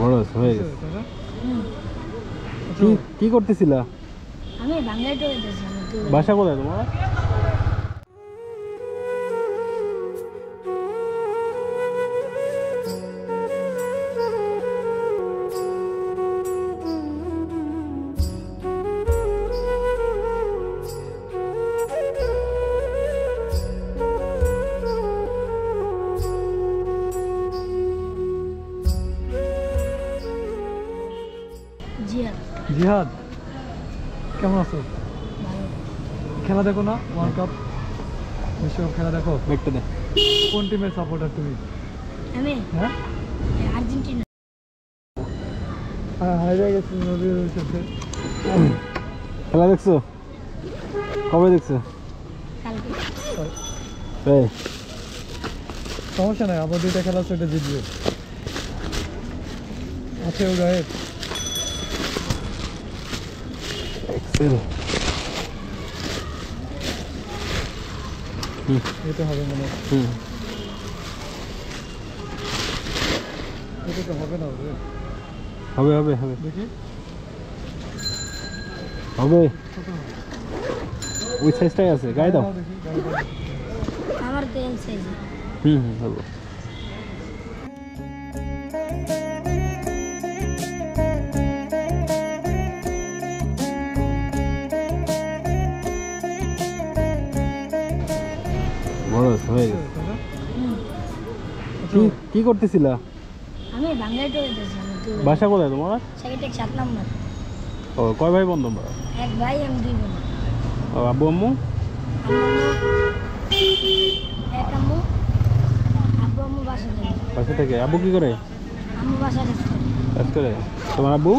বড় হয়ে গেছে। কি কি করতেছিলা? আমি বাংলায় বাসা কোথায় তোমার? জিহাদ কেমন আছো? খেলা দেখো না ওয়ার্ল্ড কাপ বিশ্বকাপ খেলা দেখো? ব্যাগটা দে। কোন টিমের সাপোর্টার তুমি? আমি? হ্যাঁ? আর্জেন্টিনা। হ্যাঁ হারিয়ে গেছি নদীর সাথে খেলা দেখছ? কবে দেখছ? কালকে। এই। সমস্যা নাই আবার দুইটা খেলা সেটা জিতবে। আছে ও এটা হবে মনে হয় হুম এটা তো হবে না হবে হবে হবে হবে দেখি হবে ওই সাইজটাই আছে গায়ে দাও। আমার তো এল সাইজ হুম হুম হবে হয়ে গেছে। কি কি করতেছিলা? আমি বাসা কোথায় তোমার? সেকেন্ড সাত নম্বর। ও কয় ভাই বন্ধ তোমরা? এক ভাই আমি দুই বোন। ও আব্বু আম্মু? আম্মু এক আম্মু আব্বু আম্মু বাসা থেকে। বাসা থেকে। আব্বু কি করে? আম্মু বাসা থেকে। কাজ করে। তোমার আব্বু?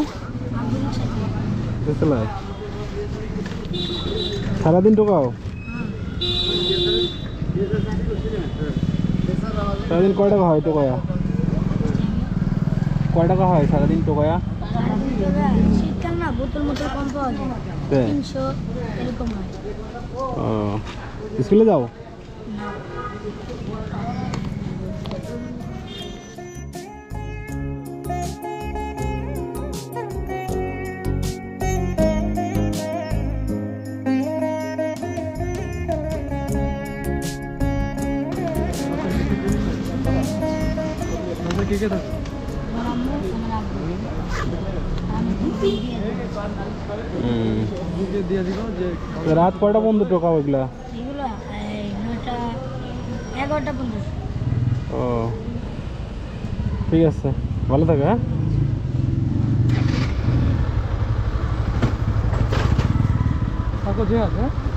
সারাদিন টোকাও সারাদিন কয় টাকা হয় টোকায়া? কয় টাকা হয় সারাদিন টোকায়া? শীতকাল না বোতল মোতল কম পাওয়া যায়। তিনশো এরকম হয়। স্কুলে যাও? দিব যে রাত কয়টা বন্ধ টোকাও এগুলা এগুলো এই নয়টা এগারোটা পর্যন্ত ও ঠিক আছে ভালো থাকে হ্যাঁ থাকো যে আছে হ্যাঁ